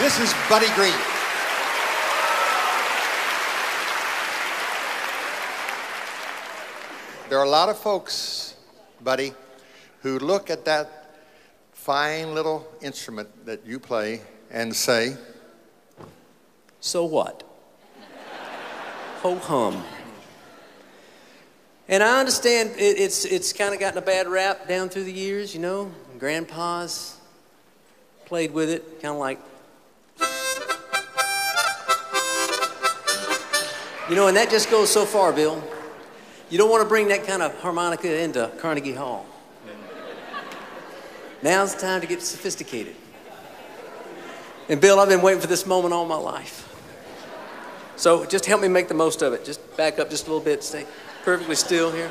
This is Buddy Green. There are a lot of folks, Buddy, who look at that fine little instrument that you play and say, So what? Ho hum. And I understand it, it's, it's kind of gotten a bad rap down through the years, you know. Grandpas played with it, kind of like. You know, and that just goes so far, Bill. You don't want to bring that kind of harmonica into Carnegie Hall. Now's the time to get sophisticated. And Bill, I've been waiting for this moment all my life. So just help me make the most of it. Just back up just a little bit, stay perfectly still here.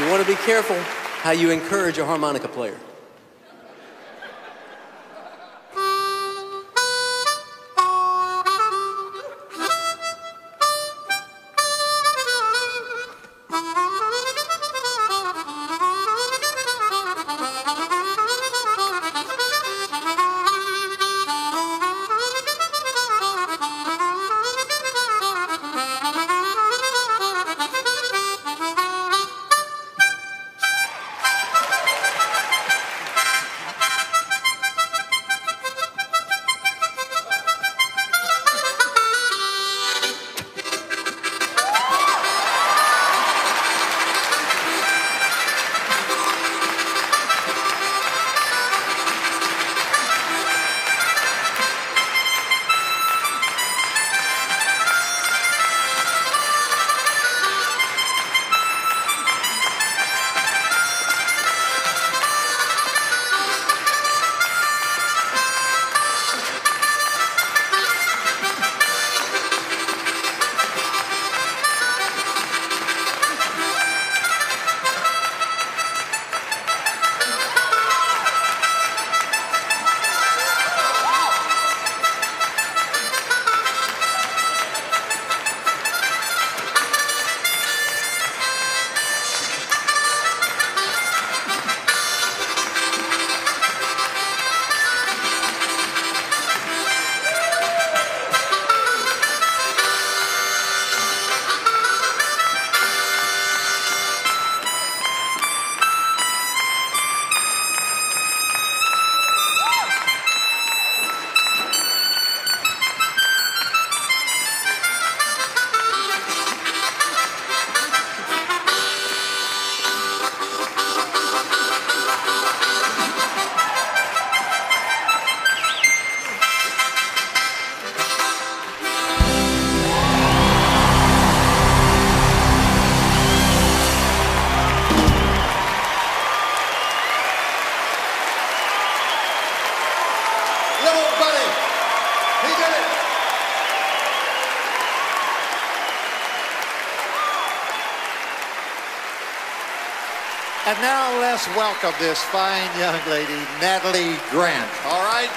You want to be careful how you encourage a harmonica player. And now let's welcome this fine young lady, Natalie Grant. All right?